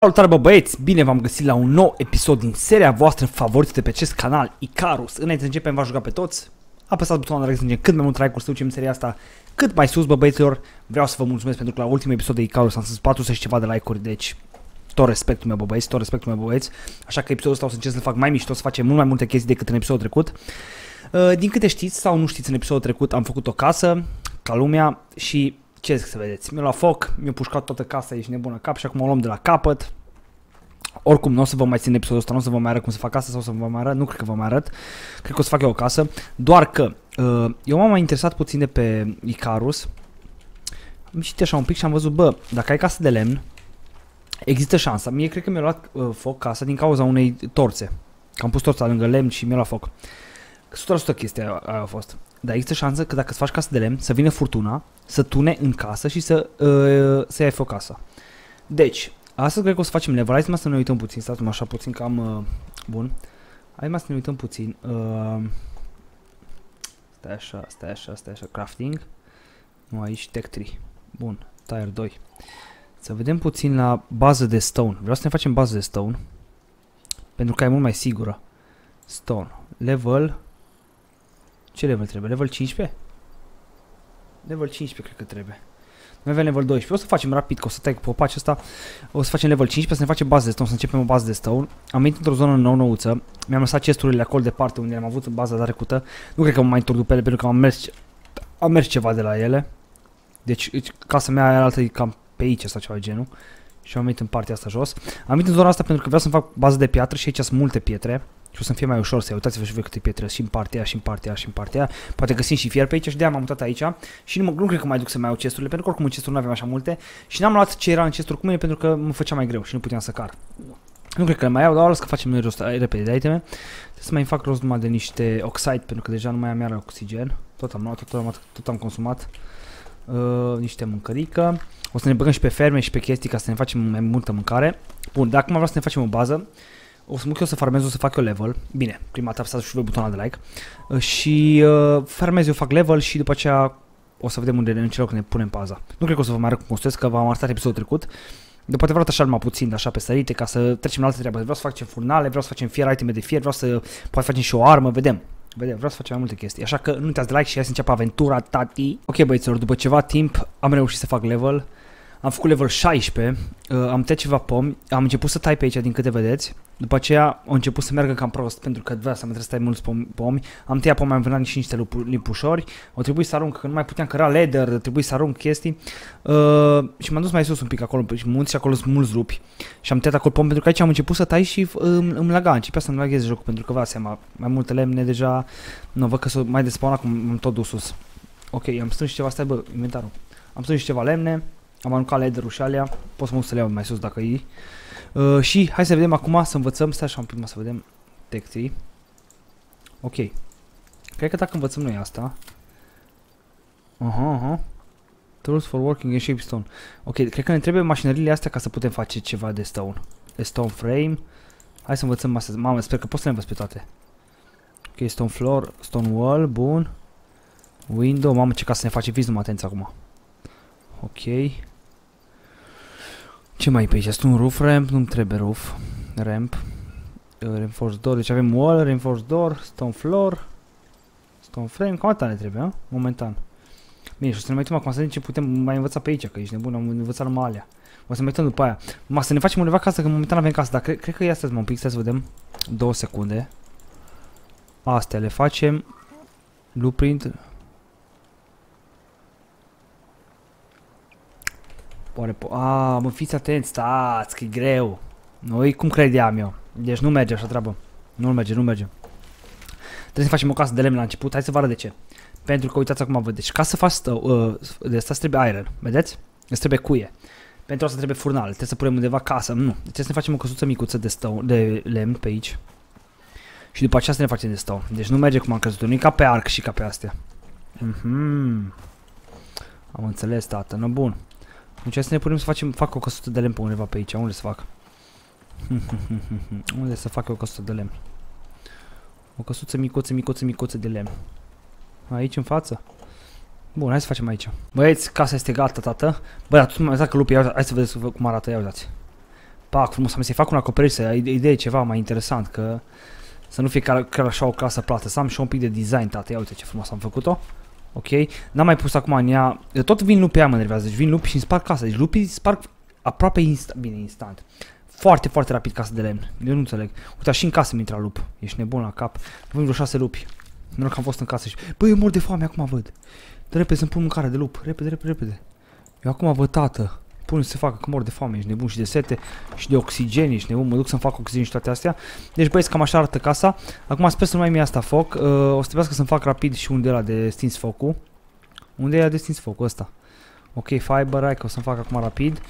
Salutare bă băieți, bine v-am găsit la un nou episod din seria voastră favorită de pe acest canal, Icarus. Înainte să începem, v-aș ruga pe toți, apăsați butonul de like să ajungem cât mai mult like-uri să ducem în seria asta cât mai sus, bă băieților. Vreau să vă mulțumesc pentru că la ultimul episod de Icarus am strâns 400 și ceva de like-uri, deci tot respectul meu, bă băieți, tot respectul meu, bă băieți. Așa că episodul ăsta o să încerc să fac mai mișto, să facem mult mai multe chestii decât în episodul trecut. Uh, din câte știți sau nu știți, în episodul trecut am făcut o casă, ca lumea, și ce zic să vedeți, mi-a luat foc, mi-a pușcat toată casa, ești nebună cap și acum o luăm de la capăt, oricum, nu o să vă mai țin episodul ăsta, nu o să vă mai arăt cum să fac asta sau să vă mai arăt, nu cred că vă mai arăt, cred că o să fac eu o casă, doar că uh, eu m-am mai interesat puțin de pe Icarus, am citit așa un pic și am văzut, bă, dacă ai casă de lemn, există șansa, mie cred că mi-a luat uh, foc casa din cauza unei torțe, că am pus torța lângă lemn și mi-a luat foc. 100% chestia aia a fost. Dar există șansă că dacă îți faci casă de lemn, să vină furtuna, să tune în casă și să, uh, să iei foc casa. Deci, Astăzi cred că o să facem level. Hai să, să ne uităm puțin. Stați așa puțin cam... Uh, bun. Hai să ne uităm puțin. Uh, stai așa, stai așa, stai așa. Crafting. Nu, aici Tech 3. Bun. Tire 2. Să vedem puțin la bază de stone. Vreau să ne facem bază de stone. Pentru că e mult mai sigură. Stone. Level... Ce level trebuie? Level 15? Level 15 cred că trebuie. Noi avem level 12. O să facem rapid, că o să tag popaci ăsta. O să facem level 15, să ne facem bază de stone, să începem o bază de stone. Am venit într-o zonă nou-nouță. Mi-am lăsat chesturile acolo departe unde am avut baza de trecută. Nu cred că mă mai întorc după ele, pentru că am mers, am mers ceva de la ele. Deci casa mea era altă cam pe aici sau ceva de genul. Și am venit în partea asta jos. Am venit în zona asta pentru că vreau să fac bază de piatră și aici sunt multe pietre. Și o să-mi fie mai ușor să uitați-vă și voi câte pietre și în partea și în partea și în partea Poate găsim și fier pe aici și de-aia m-am mutat aici. Și nu, nu cred că mai duc să mai iau chesturile, pentru că oricum în chesturi nu aveam așa multe. Și n-am luat ce era în chesturi cu mine pentru că mă făcea mai greu și nu puteam să car. Nu cred că le mai iau, dar o să facem noi rost repede de iteme. Trebuie să mai fac rost numai de niște oxide, pentru că deja nu mai am iară oxigen. Tot am luat, tot am, tot am consumat. Uh, niște mâncărică. O să ne băgăm și pe ferme și pe chestii ca să ne facem mai multă mâncare. Bun, dacă acum vreau să ne facem o bază, o să mă eu să farmez, o să fac eu level. Bine, prima dată apăsați și voi butonul de like. Uh, și uh, farmez eu, fac level și după aceea o să vedem unde în ce loc ne punem paza. Nu cred că o să vă mai arăt cum construiesc, că v-am arătat episodul trecut. De poate vreau așa mai puțin, așa pe sărite, ca să trecem la alte treabă. Vreau să facem furnale, vreau să facem fier, iteme de fier, vreau să poate facem și o armă, vedem. Vedem, vreau să facem mai multe chestii. Așa că nu uitați de like și hai să înceapă aventura, tati. Ok băieților, după ceva timp am reușit să fac level. Am făcut level 16, uh, am tăiat ceva pomi, am început să tai pe aici din câte vedeți. După aceea au început să meargă cam prost pentru că vrea să mă trebuie să tai mulți pomi, pomi. Am tăiat pomi, am vânat și niște lipușori. Au trebuit să arunc, că nu mai puteam căra leder, trebuie să arunc chestii. Uh, și m-am dus mai sus un pic acolo, și munți și acolo sunt mulți rupi. Și am tăiat acolo pomi pentru că aici am început să tai și îmi, îmi laga, începea să-mi lagheze jocul pentru că vă seama, mai multe lemne deja, nu văd că s-o mai despawn acum, am tot dus sus. Ok, am strâns ceva, stai bă, inventarul. Am strâns ceva lemne, am aruncat lederul și alea. Pot să mă să le iau mai sus dacă e. Uh, și hai să vedem acum, să învățăm. Stai așa un pic, să vedem textii. Ok. Cred că dacă învățăm noi asta. Aha, aha. Tools for working in shape stone. Ok, cred că ne trebuie mașinările astea ca să putem face ceva de stone. De stone frame. Hai să învățăm asta. Mamă, sper că pot să le învăț pe toate. Ok, stone floor, stone wall, bun. Window, mamă ce ca să ne face, fiți numai atenți acum. Ok. Ce mai e pe aici? Este un roof ramp, nu-mi trebuie roof. Ramp. Uh, reinforced door, deci avem wall, reinforced door, stone floor, stone frame, cam atâta ne trebuie, a? momentan. Bine, și o să ne mai uităm acum să vedem ce putem mai învăța pe aici, că ești nebun, am învățat numai alea. O să ne uităm după aia. Ma să ne facem undeva casă, că momentan avem casă, dar cred, cred că e astăzi, mă, un pic, să vedem. Două secunde. Astea le facem. Blueprint. Oare po A, mă, fiți atenți, stați, că e greu. Noi cum credeam eu. Deci nu merge așa treabă. Nu merge, nu merge. Trebuie să facem o casă de lemn la început. Hai să vă arăt de ce. Pentru că uitați acum, vedeți. Ca să faci stă, uh, de asta trebuie iron. Vedeți? Îți trebuie cuie. Pentru asta trebuie furnal. Trebuie să punem undeva casă. Nu. Trebuie să ne facem o căsuță micuță de, stone, de lemn pe aici. Și după aceea să ne facem de stone. Deci nu merge cum am crezut. Nu e ca pe arc și ca pe astea. Mhm. Am înțeles, tată. No, bun. Deci să ne punem să facem, fac o căsuță de lemn pe undeva pe aici. Unde să fac? Unde să fac o căsuță de lemn? O căsuță micuță, micuță, micuță de lemn. Aici în față? Bun, hai să facem aici. Băieți, casa este gata, tată. Bă, dar tu mai că lupii, hai să vedeți cum arată, ia uitați. Pac, frumos, am să-i fac un acoperiș, să ai idee ceva mai interesant, că să nu fie chiar, chiar așa o casă plată, să am și un pic de design, tată, ia uite ce frumos am făcut-o. Ok, n-am mai pus acum în ea, eu tot vin lupi aia mă nervează, deci vin lupi și îmi sparg casa, deci lupii sparg aproape instant, bine, instant. Foarte, foarte rapid casă de lemn, eu nu înțeleg. Uite, și în casă mi intra lup, ești nebun la cap, vin vreo șase lupi. Noroc că am fost în casă și, băi, eu mor de foame, acum văd. Dă repede să-mi pun mâncare de lup, repede, repede, repede. Eu acum văd, tată, pune să se facă, că mor de foame, ești nebun și de sete și de oxigen, ești nebun, mă duc să-mi fac oxigen și toate astea. Deci băieți, cam așa arată casa. Acum sper să nu mai mi asta foc, uh, o să trebuiască să-mi fac rapid și unde era de stins focul. Unde e de stins focul ăsta? Ok, fiber, hai că o să-mi fac acum rapid.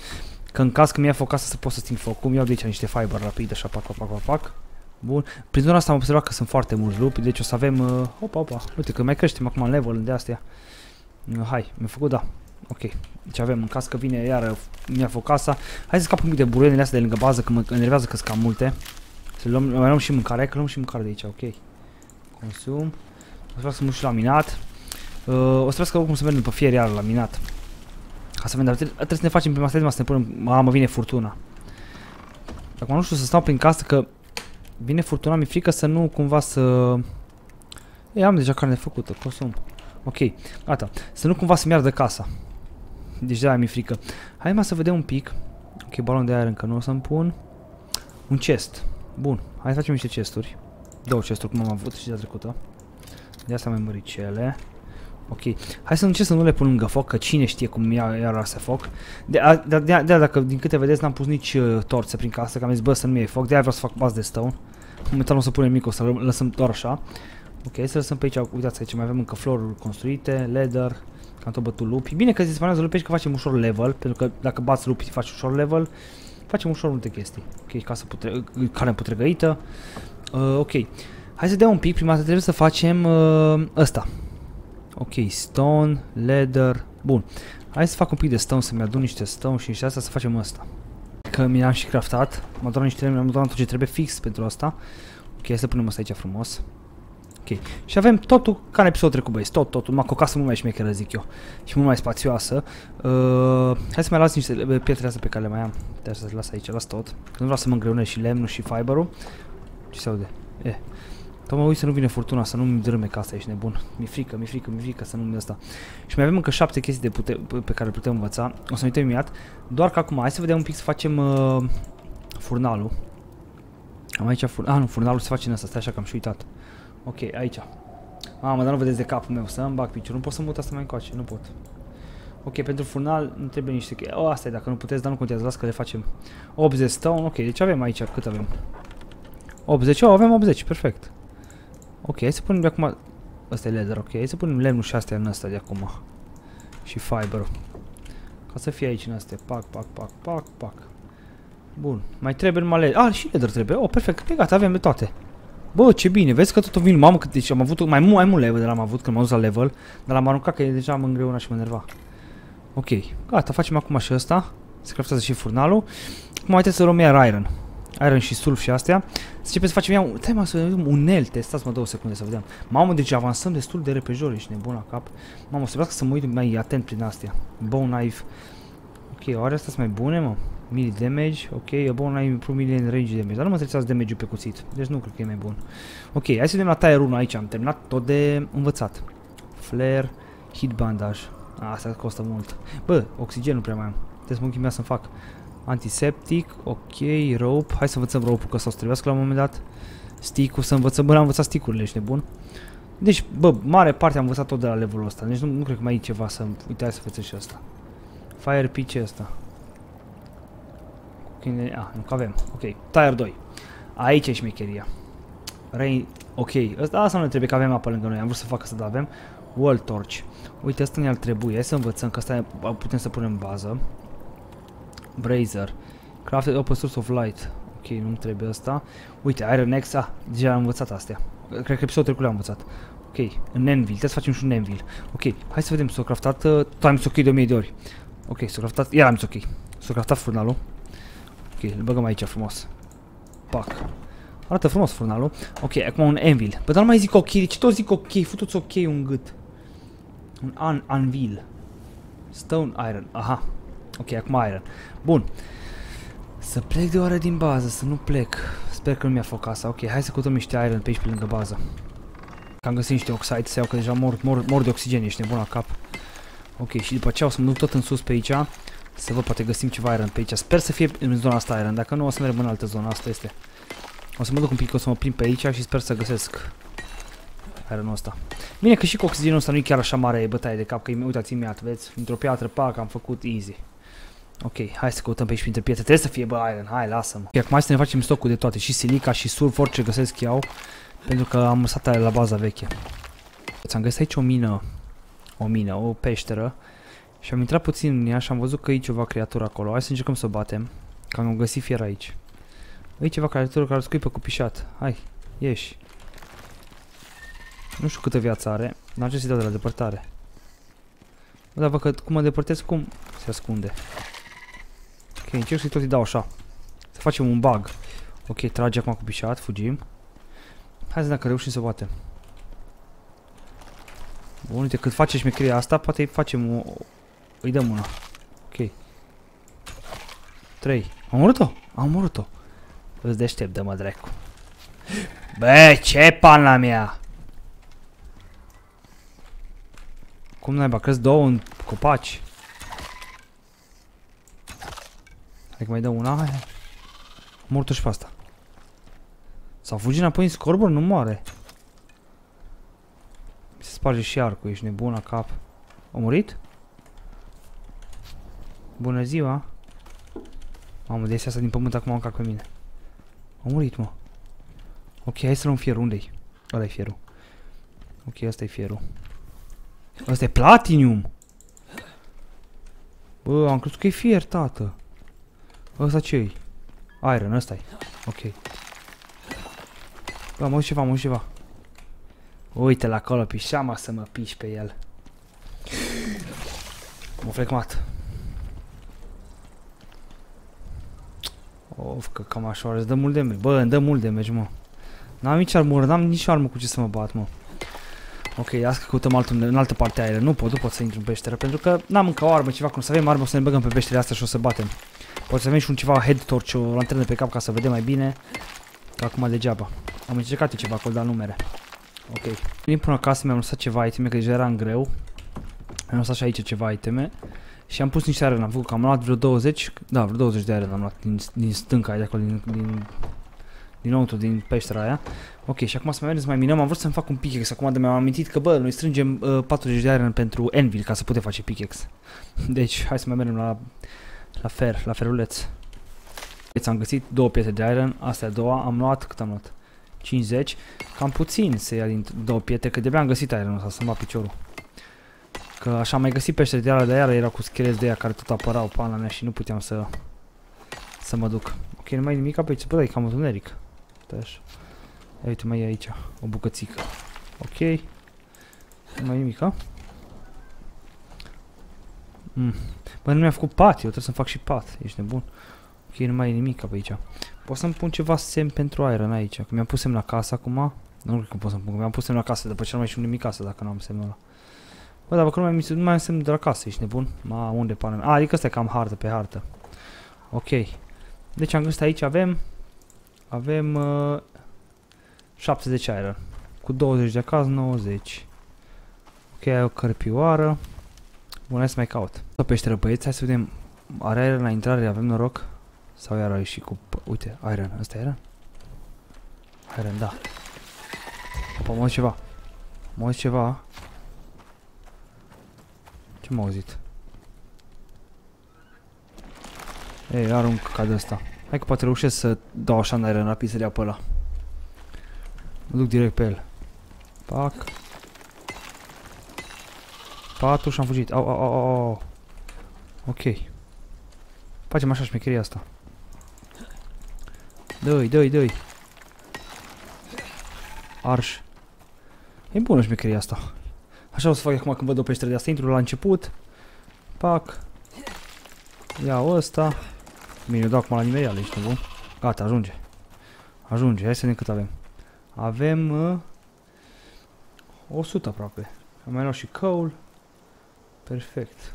Că în caz că mi-a foc asta să pot să sting focul, mi-au de aici niște fiber rapid, așa, pac, pac, pac, pac, pac. Bun. Prin zona asta am observat că sunt foarte mulți lupi, deci o să avem... Uh, opa, opa, uite că mai creștem acum în level de astea. Uh, hai, mi-a făcut, da. Ok, deci avem, în caz că vine iar mi-a făcut casa. Hai să scap un pic de buruienile astea de lângă bază, că mă enervează că sunt cam multe. Să luăm, mai luăm și mâncare, că luăm și mâncare de aici, ok. Consum. O să vreau să mă și laminat. Uh, o să vreau să cum să mergem pe fier iar laminat. Ca să vedem, dar trebuie să ne facem prima stai, să ne punem, mamă, vine furtuna. Acum nu știu să stau prin casă că vine furtuna, mi-e frică să nu cumva să... Ei, am deja carne făcută, consum. Ok, gata. Să nu cumva să-mi ardă casa. Deci de-aia mi-e frică. Hai mai să vedem un pic. Ok, balon de aer încă nu o să-mi pun. Un chest. Bun, hai să facem niște chesturi. Două chesturi cum am avut și de trecută. De asta mai măricele. Ok. Hai să încerc să nu le pun lângă foc, că cine știe cum ia iar asta foc. De, a, de, de, de, dacă din câte vedeți n-am pus nici uh, torțe prin casă, că am zis bă să nu iei foc, de aia vreau să fac baz de stone. Momentan o să punem mic, o să lăsăm doar așa. Ok, să lăsăm pe aici, uitați aici, mai avem încă floruri construite, leather, am tot bătut lupi. Bine că spawnează lupi că facem ușor level, pentru că dacă bați lupi faci ușor level, facem ușor multe chestii. Ok, casă putre carne putregăită. Uh, ok, hai să dea un pic, prima dată trebuie să facem uh, ăsta. Ok, stone, leather, bun. Hai să fac un pic de stone, să-mi adun niște stone și niște asta să facem asta. Că mi-am și craftat, mă doar niște lemne, am doar tot ce trebuie fix pentru asta. Ok, hai să punem asta aici frumos. Ok. Și avem totul ca în episodul trecut, băieți. Tot, totul. Numai cu o casă mult mai șmecheră, zic eu. Și mult mai spațioasă. Uh, hai să mai las niște pietre astea pe care le mai am. Te să le las aici, las tot. Că nu vreau să mă îngreunez și lemnul și fiberul. Ce se aude? E. Eh. Tot mă uit să nu vine furtuna, să nu-mi drâme casa, ești nebun. Mi frică, mi frică, mi frică să nu-mi asta. Și mai avem încă șapte chestii de pute pe care le putem învăța. O să ne uităm imediat. Doar că acum, hai să vedem un pic să facem uh, furnalul. Am aici fur... Ah, nu, furnalul se face în asta, stai așa că am și uitat. Ok, aici. Mamă, dar nu vedeți de capul meu, să îmi bag piciorul. Nu pot să mut asta mai încoace, nu pot. Ok, pentru furnal nu trebuie niște chestii. O, asta e, dacă nu puteți, dar nu contează, las că le facem. 80 stone, ok, deci avem aici, cât avem? 80, oh, avem 80, perfect. Ok, hai să punem de acum... Asta e leather, ok, hai să punem lemnul și astea în asta de acum. Și fiber. Ca să fie aici în astea. Pac, pac, pac, pac, pac. Bun, mai trebuie numai leather. Ah, și leather trebuie. Oh, perfect, pe gata, avem de toate. Bă, ce bine, vezi că tot vin, mamă, că deci am avut mai mult, mai mult level de l-am avut când m-am dus la level, dar l-am aruncat că deja mă îngreuna și mă nerva. Ok, gata, facem acum și ăsta, se craftează și furnalul. Acum uite să luăm iar iron. Iron și sulf și astea. Să începem să facem ea, stai mă, să vedem unelte, stați mă două secunde să vedem. Mamă, deci avansăm destul de repejor, ești nebun la cap. Mamă, să să mă uit mai atent prin astea. Bone knife. Ok, oare astea sunt mai bune, mă? Melee damage, ok, a bun ai improve melee and range damage, dar nu mă interesează damage-ul pe cuțit, deci nu cred că e mai bun. Ok, hai să vedem la tier 1 aici, am terminat tot de învățat. Flare, hit bandage, asta costă mult. Bă, oxigen nu prea mai am, trebuie să mă să-mi fac. Antiseptic, ok, rope, hai să învățăm rope-ul că să o trebuiască la un moment dat. Stick-ul, să învățăm, bă, am învățat stick-urile, ești nebun. Deci, bă, mare parte am învățat tot de la levelul ăsta, deci nu, nu cred că mai e ceva să, uite, hai să faceți și asta. Fire pitch ăsta. Când ah, nu că avem. Ok. Tire 2. Aici e șmecheria. Rain... Ok. Asta, asta nu ne trebuie că avem apă lângă noi. Am vrut să fac asta, dar avem. Wall torch. Uite, asta ne-ar trebui. Hai să învățăm că asta putem să punem bază. Brazer. Crafted open source of light. Ok, nu trebuie asta. Uite, Iron X. Ah, deja am învățat astea. Cred că episodul trecut le-am învățat. Ok, în Anvil. Trebuie să facem și un Anvil. Ok, hai să vedem. S-a craftat... Uh, time ok de 1000 de ori. Ok, s-a craftat... Iar am ok. S-a craftat furnalul. Ok, îl băgăm aici frumos. Pac. Arată frumos furnalul. Ok, acum un anvil. Bă, dar nu mai zic ok, deci tot zic ok, futuți ok un gât. Un an anvil. Stone iron, aha. Ok, acum iron. Bun. Să plec de oară din bază, să nu plec. Sper că nu mi-a fost casa. Ok, hai să căutăm niște iron pe aici pe lângă bază. Că am găsit niște oxide, să iau că deja mor, mor, mor de oxigen, ești nebun la cap. Ok, și după aceea o să mă duc tot în sus pe aici. Să văd, poate găsim ceva iron pe aici. Sper să fie în zona asta iron, dacă nu o să mergem în altă zonă, asta este. O să mă duc un pic, o să mă plimb pe aici și sper să găsesc ironul ăsta. Bine că și cu oxigenul ăsta nu e chiar așa mare bătaie de cap, că uitați imediat, vezi? Într-o piatră, pac, am făcut easy. Ok, hai să căutăm pe aici printre pietre. Trebuie să fie, bă, iron. Hai, lasă-mă. Okay, acum hai să ne facem stocul de toate. Și silica, și sulf, orice găsesc iau. Pentru că am lăsat la baza veche. Ți-am găsit aici o mină. O mină, o peșteră. Și am intrat puțin în ea și am văzut că e ceva creatură acolo. Hai să încercăm să o batem. Că am găsit fier aici. E ceva creatură care scuipă cu pișat. Hai, ieși. Nu știu câtă viață are, dar ce să-i dau de la depărtare. Bă, dar văd că cum mă depărtez, cum se ascunde. Ok, încerc să-i tot îi dau așa. Să facem un bug. Ok, trage acum cu pișat, fugim. Hai să vedem dacă reușim să batem. Bun, uite, cât face șmecheria asta, poate îi facem o... Îi dăm una. Ok. 3. Am omorât-o? Am omorât-o. Îți deștept, dă-mă dracu. Bă, ce pana mea! Cum naiba, crezi două în copaci? Hai că mai dă una, hai. Mortul și pe asta. S-a fugit înapoi în scorbor, nu moare. Mi se sparge și arcul, ești nebun la cap. A murit? Bună ziua. Mamă, de asta din pământ acum am pe mine. A murit, mă. Ok, hai să luăm fierul. Unde-i? ăla e fierul. Ok, asta e fierul. Asta e platinum. Bă, am crezut că e fier, tată. Ăsta ce-i? Iron, ăsta e. Ok. Bă, am auzit ceva, am auzit ceva. Uite la acolo, pișama să mă piși pe el. M-a flecmat. Of, că cam așa, îți dă mult de damage. Bă, îmi dă mult de damage, mă. N-am nici armură, n-am nici armă cu ce să mă bat, mă. Ok, asta căutăm altul, în altă parte aia. Nu pot, nu pot să intru în peșteră, pentru că n-am încă o armă, ceva, cum să avem armă, o să ne băgăm pe peșterea asta și o să batem. Poate să avem și un ceva head torch, o lanternă pe cap ca să vedem mai bine. Că acum degeaba. Am încercat ceva acolo, dar nu mere. Ok. Vin până acasă, mi-am lăsat ceva iteme, că deja era în greu. Mi-am lăsat și aici ceva iteme. Și am pus niște arena, am făcut că am luat vreo 20, da, vreo 20 de arena am luat din, din stânca de acolo, din, din dinăuntru din peștera aia. Ok, și acum să mai mergem să mai minăm. Am vrut să-mi fac un pickaxe acum, de mi-am amintit că, bă, noi strângem uh, 40 de iron pentru Envil ca să putem face pickaxe. Deci, hai să mai mergem la, la fer, la feruleț. Deci am găsit două pietre de iron, astea a doua, am luat, cât am luat? 50, cam puțin să ia din două pietre, că de am găsit iron ăsta, să-mi piciorul. Că așa am mai găsit pește de iară de iară, era cu scheleți de ea care tot apărau pana mea și nu puteam să să mă duc. Ok, nu mai e nimic pe aici, bă, da, e cam întuneric. Stai așa. Ia uite, mai e aici, o bucățică. Ok. Nu mai e nimic, ha? Mm. Bă, nu mi-a făcut pat, eu trebuie să-mi fac și pat, ești nebun. Ok, nu mai e nimic pe aici. Pot să-mi pun ceva semn pentru iron aici, că mi-am pus semn la casă acum. Nu cred că pot să-mi pun, mi-am pus semn la casă, după ce nu mai știu nimic casă dacă nu am semnul ăla. Bă, dar dacă nu mai, nu mai am semn de la casă, ești nebun? Ma, unde pane? A, adică ăsta e cam hartă pe hartă. Ok. Deci am găsit aici avem avem uh, 70 iron. Cu 20 de caz 90. Ok, ai o cărpioară. Bun, hai să mai caut. O peșteră băieți, hai să vedem. Are iron la intrare, avem noroc? Sau iar a ieșit cu... Uite, iron, ăsta era? Iron, da. Opa, mă ceva. Mă ceva. Ce m-a auzit? Ei, arunc ca de asta. Hai că poate reușesc să dau așa în aer rapid să-l iau pe ăla. Mă duc direct pe el. Pac. Patul și am fugit. Au, au, au, au. Ok. Facem așa șmecheria asta. Dă-i, dă-i, dă-i. Arș. E bună șmecheria asta. Așa o să fac acum când văd o peșteră de asta. Intru la început. Pac. Iau ăsta. Bine, eu dau acum la nimerială, ești bun? Gata, ajunge. Ajunge, hai să vedem cât avem. Avem... Uh, 100 aproape. Am mai luat și coal. Perfect.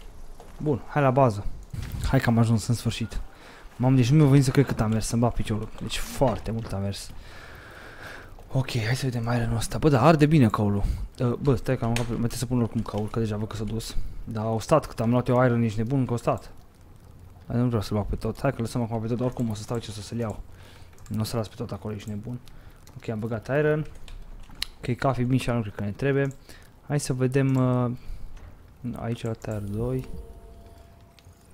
Bun, hai la bază. Hai că am ajuns în sfârșit. Mamă, deci nu mi-a venit să cred cât am mers, să-mi bag piciorul. Deci foarte mult am mers. Ok, hai să vedem ironul ăsta. Bă, da, arde bine caulul. Uh, bă, stai că am mâncat, mai să pun oricum caul, că deja văd că s-a dus. Dar au stat, cât am luat eu iron, nici nebun, că au stat. Dar nu vreau să-l bag pe tot. Hai că lăsăm acum pe tot, oricum o să stau aici să să-l iau. Nu o să las pe tot acolo, ești nebun. Ok, am băgat iron. Ok, cafee mici, nu cred că ne trebuie. Hai să vedem uh, aici la tier 2.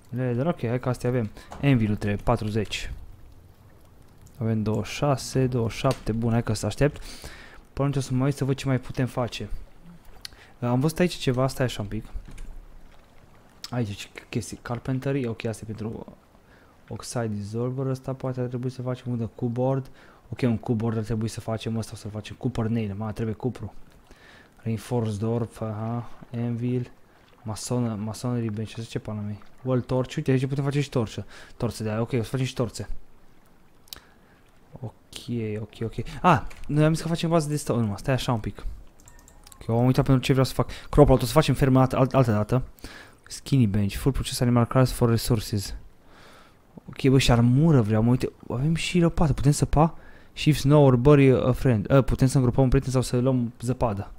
Leather, ok, hai că astea avem. Envil trebuie, 40. Avem 26, 27, bun, hai că să aștept. Până o să mă uit să văd ce mai putem face. Am văzut aici ceva, stai așa un pic. Aici chestii, carpentry, ok, asta e pentru oxide dissolver, ăsta poate ar trebui să facem un de cupboard. Ok, un cupboard ar trebui să facem, ăsta să-l facem cupper nail, ma, trebuie cupru. Reinforced door, aha, anvil, mason, masonry bench, ce pana mea. Wall torch, uite, aici putem face și torță. Torțe de aia, ok, o să facem și torțe. Ok, ok, ok. Ah, noi am zis că facem bază de stone, numai, stai așa un pic. Ok, am uitat pentru ce vreau să fac. Crop o să facem fermă alt, altă dată. Skinny bench, full process animal cars for resources. Ok, bă, și armură vreau, mă uite, avem și lopată, putem săpa? Shift snow or bury a friend. Uh, putem să îngropăm un prieten sau să luăm zăpadă.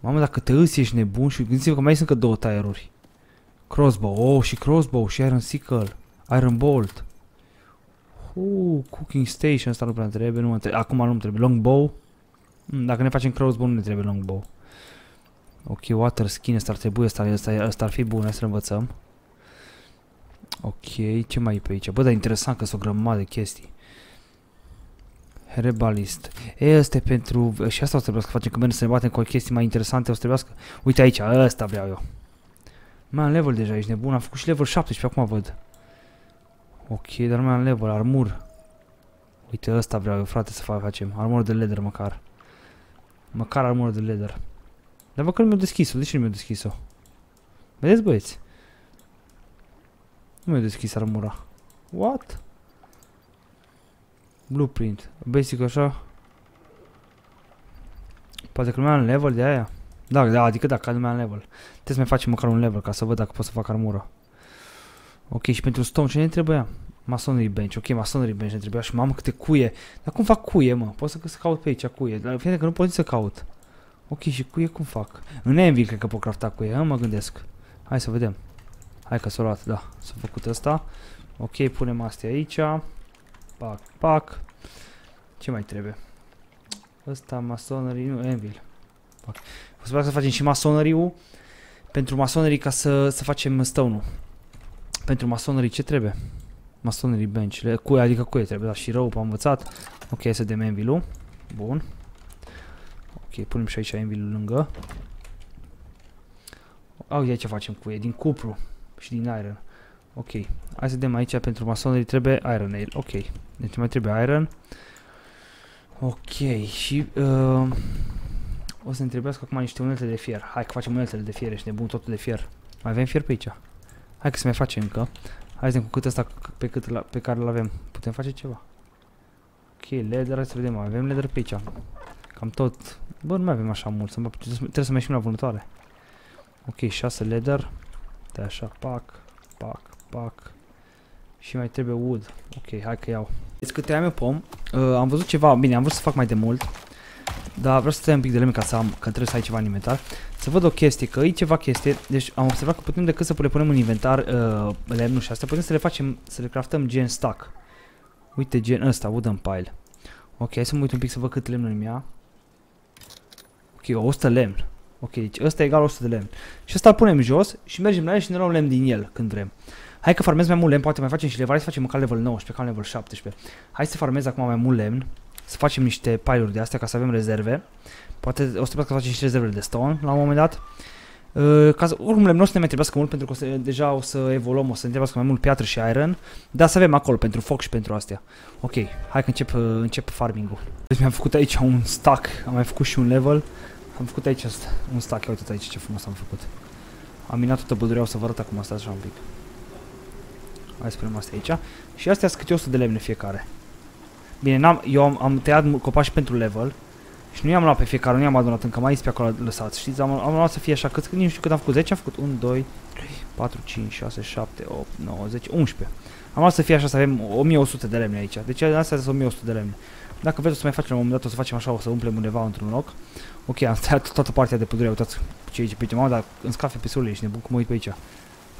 Mamă, dacă te îți ești nebun și gândiți-vă că mai sunt încă două tire-uri. Crossbow, oh, și crossbow, și iron sickle, iron bolt. Uh, cooking station, asta nu prea trebuie, nu mă trebuie. Acum nu trebuie. Longbow. Mm, dacă ne facem crossbow, nu ne trebuie longbow. Ok, water skin, ăsta ar trebui, ăsta, ăsta, ăsta ar fi bun, hai să învățăm. Ok, ce mai e pe aici? Bă, dar interesant că sunt o grămadă de chestii. Herbalist. E, ăsta e pentru... Și asta o să trebuiască să facem, când mergem să ne batem cu chestii mai interesante, o să trebuiască... Uite aici, ăsta vreau eu. Mai am level deja, ești nebun, am făcut și level 17, acum văd. Ok, dar nu mai am level, armur. Uite, ăsta vreau eu, frate, să fac, facem. Armur de leather, măcar. Măcar armur de leather. Dar văd că nu mi-au deschis-o. De ce nu mi-au deschis-o? Vedeți, băieți? Nu mi-au deschis armura. What? Blueprint. Basic așa. Poate că nu mai am level de aia. Da, da, adică dacă nu mai am level. Trebuie să mai facem măcar un level ca să văd dacă pot să fac armură. Ok, și pentru stone ce ne trebuia? Masonry bench, ok, masonry bench ne trebuia și mamă câte cuie. Dar cum fac cuie, mă? Pot să, să caut pe aici cuie, dar fie că nu pot să caut. Ok, și cuie cum fac? În Envy cred că pot crafta cuie, mă gândesc. Hai să vedem. Hai că s-a luat, da, s-a făcut asta. Ok, punem astea aici. Pac, pac. Ce mai trebuie? Ăsta, masonry, nu, Envil. Pac. O să vreau să facem și masonry pentru masonry ca să, să facem stone-ul. Pentru masonării ce trebuie? Masonării bench, cuie, adică cuie trebuie, da, și rău am învățat. Ok, să dăm envilul. Bun. Ok, punem și aici envilul lângă. Uite ce facem cu din cupru și din iron. Ok, hai să dăm aici pentru masonării trebuie iron nail. Ok, deci mai trebuie iron. Ok, și uh, o să ne trebuiască acum niște unelte de fier. Hai că facem uneltele de fier, ești nebun totul de fier. Mai avem fier pe aici. Hai că se mai face încă. Hai să vedem cu cât ăsta pe, cât la, pe care îl avem. Putem face ceva. Ok, leather, hai să vedem. Avem leather pe aici. Cam tot. Bă, nu mai avem așa mult. Trebuie să mai ieșim la vânătoare. Ok, 6 leather. De așa, pac, pac, pac. Și mai trebuie wood. Ok, hai că iau. Deci câte am eu pom, uh, am văzut ceva, bine, am vrut să fac mai de mult. Dar vreau să stai un pic de lemn ca să am, că trebuie să ai ceva în inventar. Să văd o chestie, că e ceva chestie. Deci am observat că putem decât să le punem în inventar uh, lemnul și astea, putem să le facem, să le craftăm gen stack. Uite gen ăsta, wooden pile. Ok, hai să mă uit un pic să văd cât lemn îmi ia. Ok, 100 lemn. Ok, deci ăsta e egal 100 de lemn. Și ăsta îl punem jos și mergem la el și ne luăm lemn din el când vrem. Hai că farmez mai mult lemn, poate mai facem și level, hai să facem măcar level 19, ca level 17. Hai să farmez acum mai mult lemn să facem niște pile-uri de astea ca să avem rezerve. Poate o să trebuie să facem și rezervele de stone la un moment dat. Uh, ca să, oricum lemn nu o să ne mai trebuiască mult pentru că o să, deja o să evoluăm, o să ne trebuiască mai mult piatră și iron. Dar să avem acolo pentru foc și pentru astea. Ok, hai că încep, uh, încep farming-ul. Deci mi-am făcut aici un stack, am mai făcut și un level. Am făcut aici un stack, ia uite aici ce frumos am făcut. Am minat toată pădurea, o să vă arăt acum asta așa un pic. Hai să punem astea aici. Și astea sunt câte 100 de lemne fiecare. Bine, n-am, eu am, am tăiat copaci pentru level și nu i-am luat pe fiecare, nu i-am adunat încă, mai pe acolo lăsat, știți? Am, am luat să fie așa, cât, nici nu știu cât am făcut, 10 am făcut, 1, 2, 3, 4, 5, 6, 7, 8, 9, 10, 11. Am să fie așa, să avem 1100 de lemne aici. Deci astea sunt 1100 de lemne. Dacă vreți să mai facem la un moment dat, o să facem așa, o să umplem undeva într-un loc. Ok, am stat toată partea de pădure, uitați ce aici pe aici. Mamă, dar în scafe pe surile, ești nebun, cum mă uit pe aici.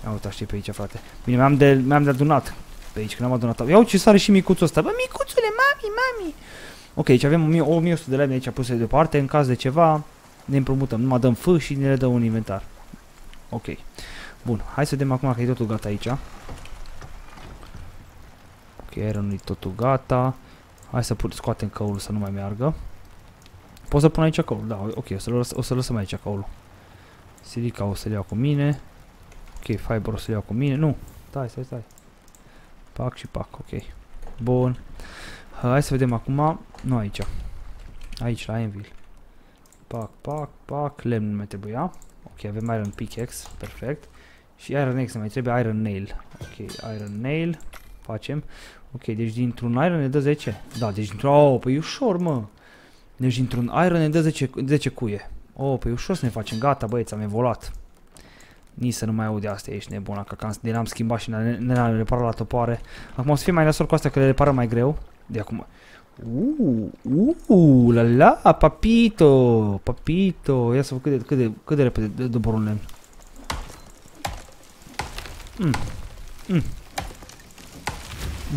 Ia uitați ce pe aici, frate. Bine, mi-am de, mi-am de adunat pe aici, când am adunat. Ia uite ce sare și micuțul ăsta. Bă, micuțule, mami, mami. Ok, aici avem 1100 de lemne aici puse deoparte, în caz de ceva ne împrumutăm, numai dăm F și ne le dă un inventar. Ok. Bun, hai să vedem acum că e totul gata aici. Ok, iron totul gata. Hai să scoatem căul să nu mai meargă. Pot să pun aici căul, da, ok, o să, lăs, o să lăsăm aici căul. Silica o să le iau cu mine. Ok, fiber o să le iau cu mine. Nu, stai, stai, stai. Pac și pac, ok. Bun. Hai să vedem acum. Nu aici. Aici, la Envil. Pac, pac, pac. Lemn nu mai trebuia. Ok, avem Iron Pickaxe. Perfect. Și Iron X mai trebuie Iron Nail. Ok, Iron Nail. Facem. Ok, deci dintr-un Iron ne dă 10. Da, deci dintr-un... Oh, păi ușor, mă. Deci dintr-un Iron ne dă 10, 10 cuie. Oh, păi ușor să ne facem. Gata, băieți, am evoluat. Nici să nu mai aude asta, ești nebun, că din am schimbat și ne-am reparat la topoare. Acum o să fie mai nasol cu astea că le reparăm mai greu. De acum. Uh, uh, la la, papito, papito. Ia să văd cât de, cât de, cât de repede de, dobor un lemn. Mm. Mm.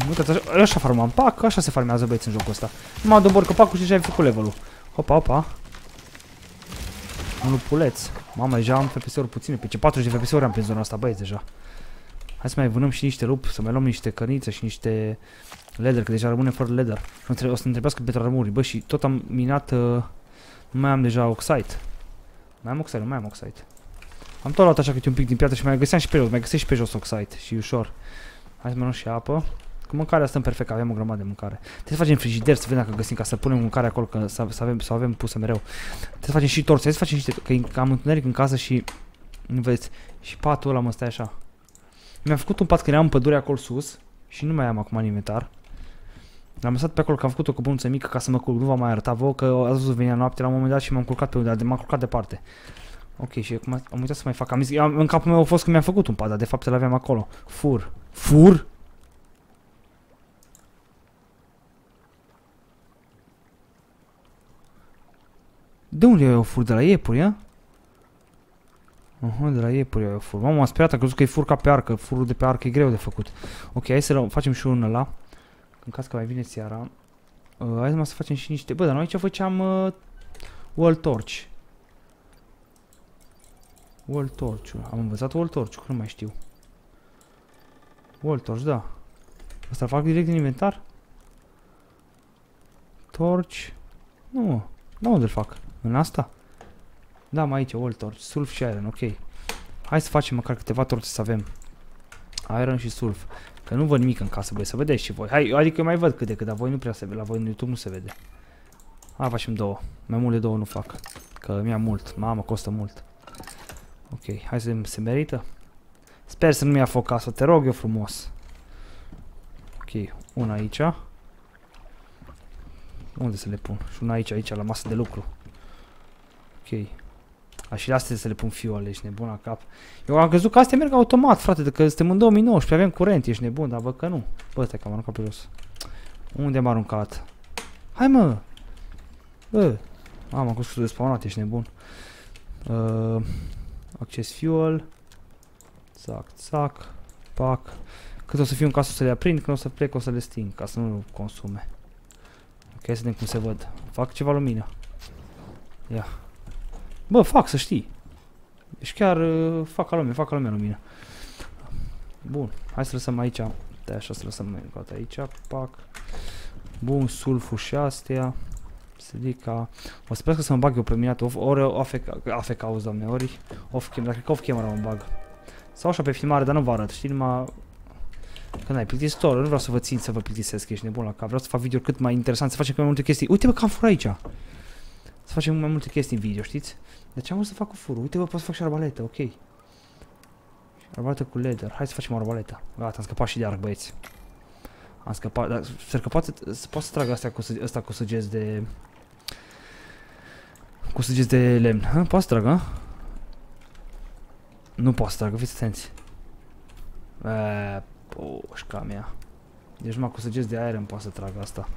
Uitați, așa, așa farmam pac, așa se farmează băieți în jocul ăsta. Numai dobor copacul și deja ai făcut levelul. Hopa, hopa. Un lupuleț. Mamă, deja am FPS-uri puține. Pe ce 40 de FPS-uri am pe zona asta, băieți, deja. Hai să mai vânăm și niște lup, să mai luăm niște cărnițe și niște leather, că deja rămâne fără leather. O să ne întrebească pe rămuri. Bă, și tot am minat... Uh, nu mai am deja oxide. Mai am oxide, nu mai am oxide. Am tot luat așa câte un pic din piatră și mai găseam și pe jos, mai găsesc și pe jos oxide și ușor. Hai să mai luăm și apă. Cu mâncarea stăm perfect, avem o grămadă de mâncare. Trebuie să facem frigider să vedem dacă găsim ca să punem mâncare acolo, că să, să avem, să avem pusă mereu. Trebuie să facem și torți, trebuie să facem niște, că am întuneric în casă și nu vezi, și patul ăla mă stai așa. Mi-am făcut un pat că eram în pădure acolo sus și nu mai am acum în inventar. L-am lăsat pe acolo că am făcut o căpănuță mică ca să mă culc, nu v-am mai arătat vouă că a zis venea noapte la un moment dat și m-am culcat pe unde, m-am culcat departe. Ok, și acum am uitat să mai fac, am zis, am, în capul meu a fost că mi-am făcut un pat, dar de fapt îl aveam acolo. Fur. Fur? De unde e o fur? De la iepuri, ia? Aha, de la iepuri e o fur. Mamă, am speriat, am crezut că e fur ca pe arcă. Furul de pe arcă e greu de făcut. Ok, hai să facem și unul ăla. În caz că mai vine seara. Uh, hai să facem și niște... Bă, dar noi aici făceam... Uh, wall torch. Wall torch -ul. Am învățat wall torch că nu mai știu. Wall torch, da. Asta fac direct din inventar? Torch. Nu, Da, unde-l fac? În asta? Da, mai aici, wall torch. Sulf și iron, ok. Hai să facem măcar câteva torțe să avem. Iron și sulf. Că nu văd nimic în casă, băi, să vedeți și voi. Hai, adică eu mai văd cât de cât, dar voi nu prea se vede. La voi în YouTube nu se vede. Hai, facem două. Mai mult de două nu fac. Că mi-a mult. Mamă, costă mult. Ok, hai să se merită. Sper să nu mi-a foc casa, te rog eu frumos. Ok, una aici. Unde să le pun? Și una aici, aici, la masă de lucru. Ok. Aș, și astea să le pun fiole, ești nebun la cap. Eu am crezut că astea merg automat, frate, de că suntem în 2019, avem curent, ești nebun, dar văd că nu. Bă, stai că am aruncat pe jos. Unde am aruncat? Hai mă! Bă! Am, am crezut de spawnat, ești nebun. Uh, acces fuel. Zac, zac. Pac. Cât o să fiu în casă să le aprind, când o să plec o să le sting, ca să nu consume. Ok, să vedem cum se văd. Fac ceva lumină. Ia. Bă, fac, să știi. Deci chiar uh, fac ca lumea, fac ca lumea lumină. Bun, hai să lăsăm aici. Da, așa să lăsăm încă aici. Pac. Bun, sulful și astea. Silica. O să sper că să mă bag eu premiat off, ori AFK, auzi, doamne, ori off cam, dacă off camera mă bag. Sau așa pe filmare, dar nu vă arăt, știi, numai Că n-ai plictisitor, nu vreau să vă țin să vă plictisesc, ești nebun la cap. Vreau să fac video cât mai interesant, să facem cât mai multe chestii. Uite bă, că am fur aici. Să facem mai multe chestii în video, știți? De ce am vrut să fac cu furul? Uite, bă, pot să fac și arbaletă, ok. Arbaletă cu leather. Hai să facem o arbaletă. Gata, am scăpat și de arc, băieți. Am scăpat, dar sper că poate, poate să trag astea cu, ăsta cu săgeți de... Cu săgeți de lemn. Ha? Poate să trag, ha? Nu poate să trag, fiți atenți. Poșca mea. Deci numai cu săgeți de aer îmi poate să trag asta.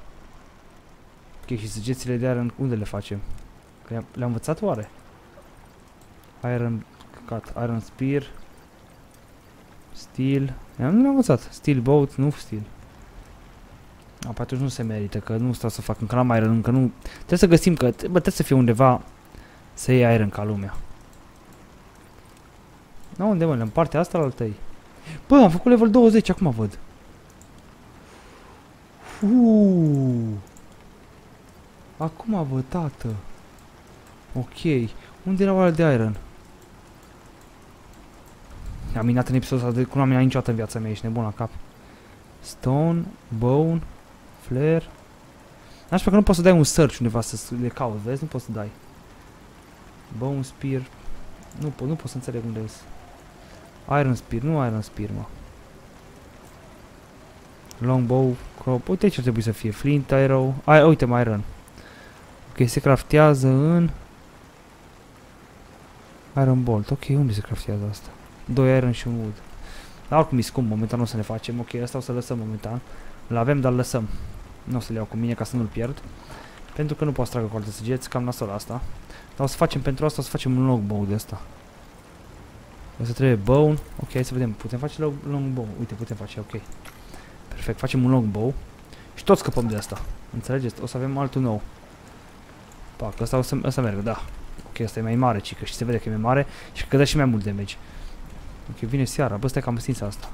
Ok, și săgețile de aer unde le facem? Le-am învățat oare? Iron, cut, Iron Spear. Steel. Nu le-am învățat. Steel Boat, nu Steel. A, pe atunci nu se merită, că nu stau să fac încă n-am Iron, încă nu... Trebuie să găsim că... Bă, trebuie să fie undeva să iei Iron ca lumea. Na, unde mă? În partea asta la altăi. Bă, am făcut level 20, acum văd. Uuu. Acum văd, tată. Ok. Unde era oare de iron? Am minat în episodul ăsta de cum am minat niciodată în viața mea, ești nebun la cap. Stone, bone, flare. Aș că nu poți să dai un search undeva să le cauți, vezi? Nu poți să dai. Bone spear. Nu pot, nu pot să înțeleg unde e. Iron Spear, nu Iron Spear, mă. Longbow, crop. Uite ce ar trebui să fie. Flint, arrow. Ai, uite, mai Iron. Ok, se craftează în... Iron Bolt. Ok, unde se craftează asta? Doi Iron și un Wood. Dar oricum e scump, momentan nu o să ne facem. Ok, asta o să lăsăm momentan. Îl avem, dar lăsăm. Nu o să le iau cu mine ca să nu-l pierd. Pentru că nu pot să tragă cu alte săgeți, cam nasol asta. Dar o să facem pentru asta, o să facem un longbow de asta. O să trebuie bone. Ok, hai să vedem. Putem face long, long bow. Uite, putem face, ok. Perfect, facem un long bow. Și tot scăpăm de asta. Înțelegeți? O să avem altul nou. Pac, ăsta o să, ăsta merg, da. Ok, ăsta e mai mare, cică, și se vede că e mai mare și că dă și mai mult damage. Ok, vine seara. Bă, stai că am stința asta.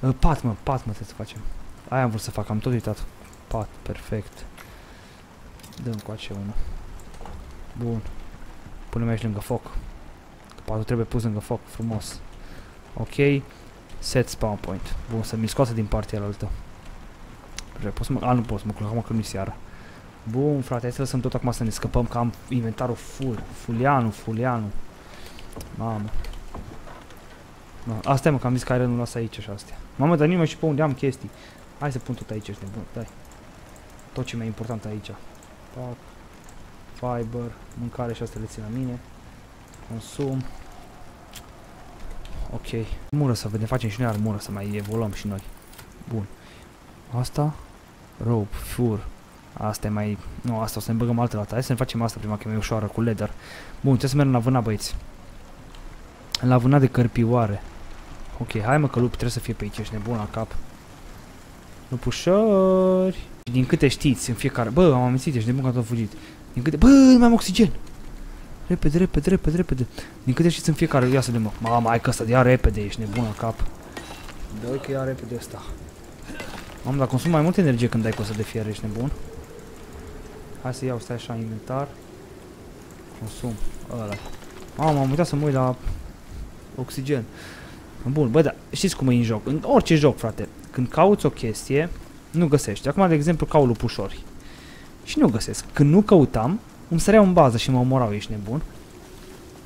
Uh, pat, mă, pat, mă, trebuie să facem. Aia am vrut să fac, am tot uitat. Pat, perfect. Dăm cu acea unul. Bun. Punem aici lângă foc. Patul trebuie pus lângă foc, frumos. Ok. Set spawn point. Bun, să mi scoate din partea altă. Pot să mă... A, nu pot să mă culc acum că nu-i seara. Bun, frate, hai să lăsăm tot acum să ne scăpăm, că am inventarul full. Fulianu, fulianu. Mamă. No, asta e mă, că am zis că ai nu lasă aici și astea. Mamă, dar nimeni și pe unde am chestii. Hai să pun tot aici, ești nebun, dai. Tot ce mai important aici. Pac. Fiber, mâncare și astea le țin la mine. Consum. Ok. Mură să vedem, facem și noi armură să mai evoluăm și noi. Bun. Asta. Rope, fur. Asta e mai... Nu, asta o să ne băgăm altă dată. Hai să ne facem asta prima, că e mai ușoară cu leather. Bun, trebuie să mergem la vânat, băieți. La vânat de cărpioare. Ok, hai mă că lupi trebuie să fie pe aici, ești nebun la cap. Lupușori. Din câte știți, în fiecare... Bă, am amintit, ești nebun că tot fugit. Din câte... Bă, nu mai am oxigen! Repede, repede, repede, repede. Din câte știți în fiecare, ia să de mă. Mama, hai că ăsta de ia repede, ești nebun la cap. dă că ia repede ăsta. Mamă, dar consum mai multă energie când dai cu ăsta de fier, ești nebun. Hai să iau, stai așa, inventar. Consum, ăla. Mamă, am uitat să mă uit la oxigen. Bun, bă, da, știți cum e în joc. În orice joc, frate, când cauți o chestie, nu găsești. Acum, de exemplu, caut lupușori. Și nu găsesc. Când nu căutam, îmi săreau în bază și mă omorau, ești nebun.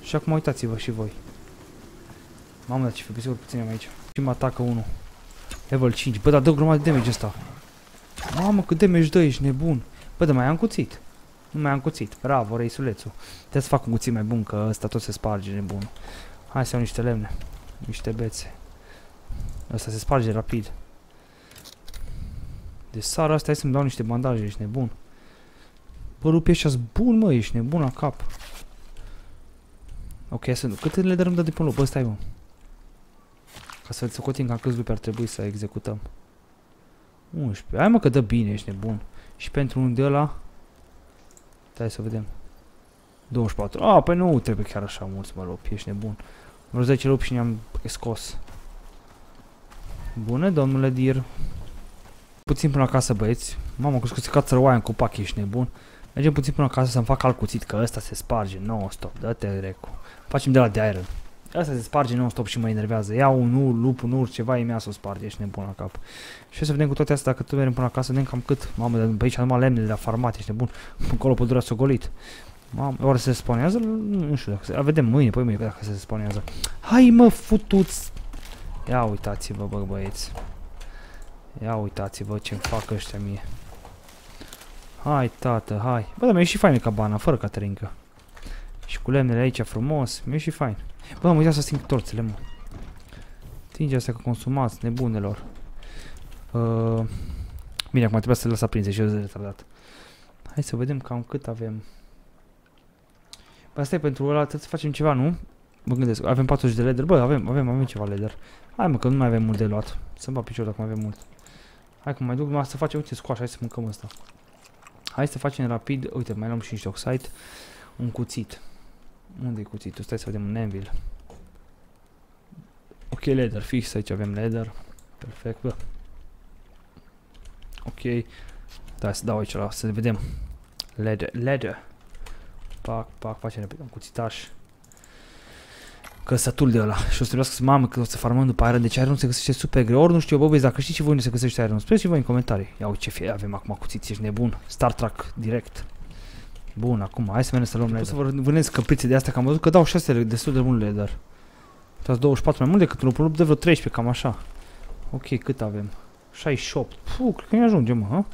Și acum uitați-vă și voi. Mamă, dar ce fepisiuri puțin am aici. Și mă atacă unul. Level 5. Bă, dar dă grămadă de damage ăsta. Mamă, cât damage dă, ești nebun. Bă, dar mai am cuțit. Nu mai am cuțit. Bravo, reisulețul. Trebuie să fac un cuțit mai bun, că ăsta tot se sparge nebun. Hai să iau niște lemne. Niște bețe. Ăsta se sparge rapid. De sara asta hai să-mi dau niște bandaje, ești nebun. Bă, rupi ăștia bun, mă, ești nebun la cap. Ok, să nu. Cât le dărâm de pe lup? Bă, stai, mă. Ca să socotim ca câți lupi ar trebui să executăm. 11. Hai mă că dă bine, ești nebun. Și pentru un de ăla... Stai să vedem. 24. Ah, păi nu trebuie chiar așa mulți, mă, lupi, ești nebun. Vreo 10 lupi și ne-am scos. Bună, domnule Dir. Puțin până acasă, băieți. Mamă, cu scuze, cață răoaia în copac, ești nebun. Mergem puțin până acasă să-mi fac alt cuțit, că ăsta se sparge non-stop. Dă-te, recu. Facem de la de iron. Asta se sparge non-stop și mă enervează. Ia un ur, lup, un ur, ceva, e să o sparge, ești nebun la cap. Și să vedem cu toate astea, dacă tu mergem până acasă, vedem cam cât. Mamă, de pe aici numai lemne de la farmat, ești nebun. Încolo pădurea s-o golit. Mamă, oare se spawnează? Nu știu dacă se... A, vedem mâine, păi mâine dacă se spawnează. Hai mă, futuți! Ia uitați-vă, bă, băieți. Ia uitați-vă ce-mi fac ăștia mie. Hai, tată, hai. Bă, dar mi-e și fain cabana, fără caterincă. Și cu lemnele aici frumos, mi-e și fain. Bă, am uitat să sting torțele, mă. Stinge astea că consumați, nebunelor. Uh, bine, acum trebuie să le las aprinse și eu de retardat. Hai să vedem cam cât avem. Bă, asta e pentru ăla, trebuie să facem ceva, nu? Mă gândesc, avem 40 de leder, bă, avem, avem, avem ceva leder. Hai mă, că nu mai avem mult de luat. Să-mi bag piciorul dacă mai avem mult. Hai că mai duc numai să facem, uite, scoaș, hai să mâncăm ăsta. Hai să facem rapid, uite, mai luăm și niște oxide. Un cuțit. Unde e cuțitul? Stai să vedem un anvil. Ok, leather, fix aici avem leather. Perfect, bă. Ok. Da, să dau aici la, să vedem. Leather, leather. Pac, pac, facem repede un cuțitaș. Căsătul de ăla. Și o să trebuiască să mamă că o să farmăm după iron. Deci iron se găsește super greu. Ori nu știu, bă, băieți, dacă știți și voi unde se găsește iron, spuneți și voi în comentarii. Ia uite ce fie avem acum cuțiți, ești nebun. Star Trek direct. Bun, acum, hai să vedem să luăm leather. O să vă vânez căprițe de astea, că am văzut că dau 6 destul de mult leather. Dați 24 mai mult decât un lup de vreo 13, cam așa. Ok, cât avem? 68. Puh, cred că ne ajunge, mă, ha?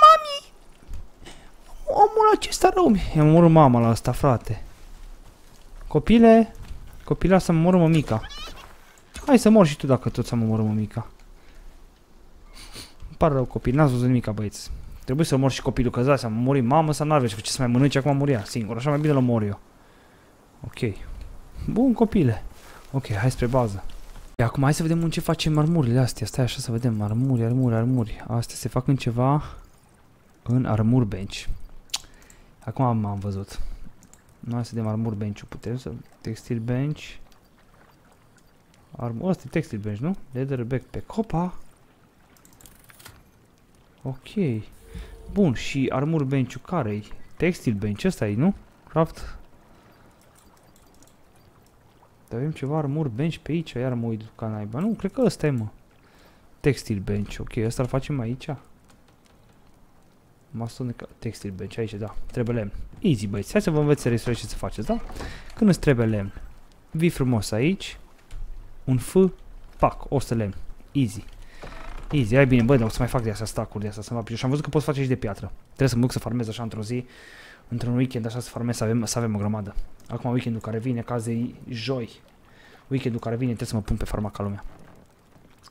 Mami! Omul acesta rău I-am omorât mama la asta, frate. Copile, copila să mă omoră mămica. Hai să mor și tu dacă tot să mă omoră mămica. Îmi pare rău copil, n-ați văzut nimica băieți. Trebuie să mor și copilul, că zați, am murit mamă să n-are ce să mai mănânce, acum muria singur, așa mai bine l mor eu. Ok. Bun, copile. Ok, hai spre bază. E, acum hai să vedem în ce facem armurile astea. Stai așa să vedem. Armuri, armuri, armuri. Astea se fac în ceva în armur bench. Acum am, am văzut. Nu hai să vedem armur bench-ul. Putem să... Textil bench. Armur... Ăsta e textil bench, nu? Leather backpack. Hopa! Ok. Bun, și armur bench-ul care-i? Textil bench, ăsta e, nu? Craft avem ceva armur bench pe aici, iar mă uit ca naiba. Nu, cred că ăsta e, mă. Textil bench, ok, ăsta îl facem aici. Mason textil bench, aici, da. Trebuie lemn. Easy, băieți. Hai să vă înveț să ce să faceți, da? Când îți trebuie lemn, vii frumos aici, un F, pac, o să lemn. Easy. Easy, ai bine, băi, dar o să mai fac de astea stacuri de astea, să mă Și am văzut că poți face și de piatră. Trebuie să mă duc să farmez așa într-o zi, într-un weekend, așa să farmez, să avem, să avem o grămadă. Acum weekendul care vine, caz de joi. Weekendul care vine trebuie să mă pun pe farmaca lumea.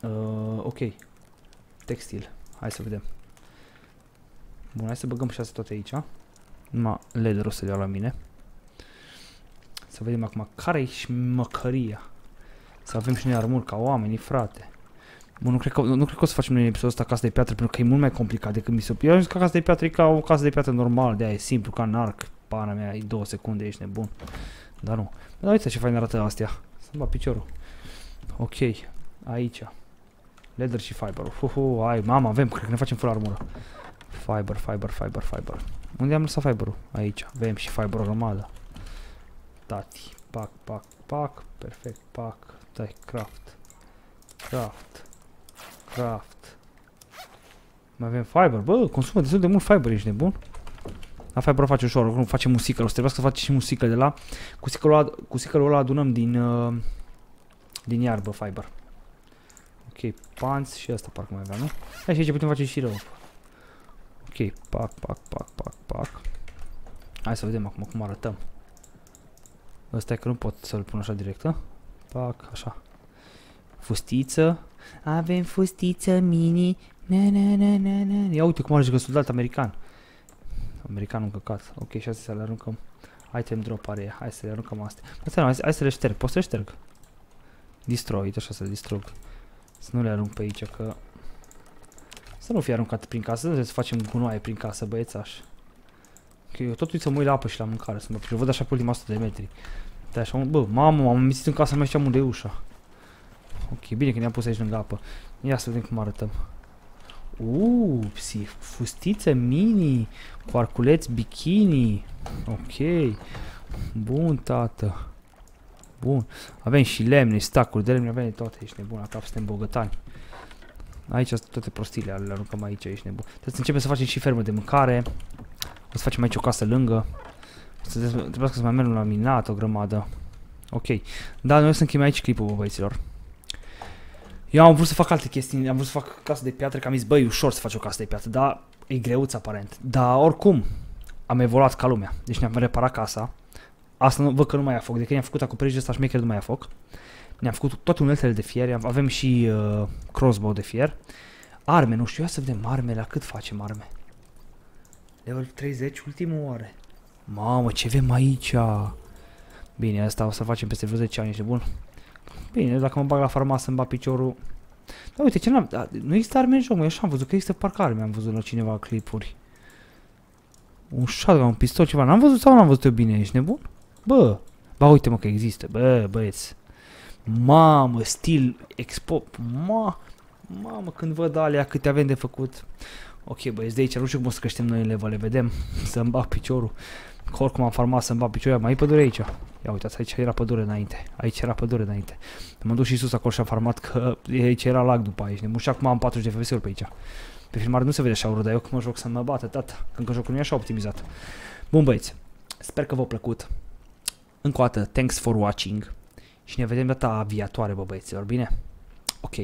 Uh, ok. Textil. Hai să vedem. Bun, hai să băgăm și astea toate aici. Numai leather o să iau la mine. Să vedem acum care-i măcăria. Să avem și noi armuri ca oamenii, frate. Bun, nu cred, că, nu, nu cred că o să facem noi în episodul ăsta casă de piatră, pentru că e mult mai complicat decât mi se... Eu am zis că casă de piatră e ca o casă de piatră normal, de aia e simplu, ca în arc. Pana mea, e două secunde, ești nebun. Dar nu. Dar uite ce fain arată astea. Să-mi bat piciorul. Ok, aici. Leather și fiber. Uhu, ai, mama, avem, cred că ne facem fără armură. Fiber, fiber, fiber, fiber. Unde am lăsat fiberul? Aici. Avem și fiber o rămadă. Tati. Pac, pac, pac. Perfect, pac. Dai, craft. Craft. Craft. Mai avem fiber. Bă, consumă destul de mult fiber, ești nebun? La fiber o face ușor, nu facem muzică, o să trebuie să facem și muzică de la... Cu sicălul cu sicălul ăla adunăm din... Uh, din iarbă fiber. Ok, pants și asta parcă mai avea, nu? Hai și aici putem face și rău. Ok, pac, pac, pac, pac, pac. Hai să vedem acum cum arătăm. Ăsta e că nu pot să-l pun așa direct, a? Pac, așa. Fustiță. Avem fustiță mini. Na, na, na, na, na. Ia uite cum arăți că soldat american. Americanul căcat. Ok, și astea să le aruncăm. Item drop are. Hai să le aruncăm astea. Asta hai, hai să le șterg. Poți să le șterg? Destroy, așa să le distrug. Să nu le arunc pe aici, că... Să nu fie aruncat prin casă, trebuie să facem gunoaie prin casă, băiețaș. Ok, eu tot uit să mă uit la apă și la mâncare, să mă eu văd așa pe ultima 100 de metri. Da, așa, bă, mamă, m-am misit în casa mea și am unde e ușa. Ok, bine că ne-am pus aici lângă apă. Ia să vedem cum arătăm. Upsi, fustițe mini, cu arculeți bikini. Ok. Bun, tată. Bun. Avem și lemne, stacuri de lemne, avem de toate, ești nebun, la cap suntem bogătani. Aici sunt toate prostile, le aruncăm aici, ești nebun. Trebuie să începem să facem și fermă de mâncare. O să facem aici o casă lângă. Trebuie să mai mergem la minat o grămadă. Ok. Da, noi o să încheiem aici clipul, bă, băieților. Eu am vrut să fac alte chestii, am vrut să fac casă de piatră, că am zis, băi, ușor să faci o casă de piatră, dar e greuț aparent. Dar oricum, am evoluat ca lumea. Deci ne-am reparat casa, Asta nu, văd că nu mai ia foc. De când i-am făcut acoperiș de ăsta șmecher nu mai ia foc. Ne-am făcut toate uneltele de fier. Avem și uh, crossbow de fier. Arme, nu știu, ia să vedem armele, la cât facem arme? Level 30, ultimul oare? Mamă, ce avem aici? Bine, asta o să facem peste vreo 10 ani, ești bun? Bine, dacă mă bag la farmasă, îmi bag piciorul... Da, uite, ce n-am... Da, nu există arme în joc, mă, așa am văzut că există parcă arme, am văzut la cineva clipuri. Un shotgun, un pistol, ceva. N-am văzut sau n-am văzut eu bine, ești nebun? Bă, ba uite mă că există, bă, băieți. Mamă, stil expo... Ma, mamă, când văd alea câte avem de făcut. Ok, băieți, de aici nu știu cum o să creștem noi în level, le vedem. Să-mi bag piciorul. Că oricum am farmat să-mi bag piciorul, mai e pădure aici. Ia uitați, aici era pădure înainte. Aici era pădure înainte. Mă duc și sus acolo și am farmat că aici era lag după aici. Și acum am 40 de fps pe aici. Pe filmare nu se vede așa urât, dar eu când mă joc să mă bată, tata. Când că jocul nu e așa optimizat. Bun băieți, sper că v-a plăcut. Încă o dată, thanks for watching. Și ne vedem data viitoare, bă băieților, bine? Ok.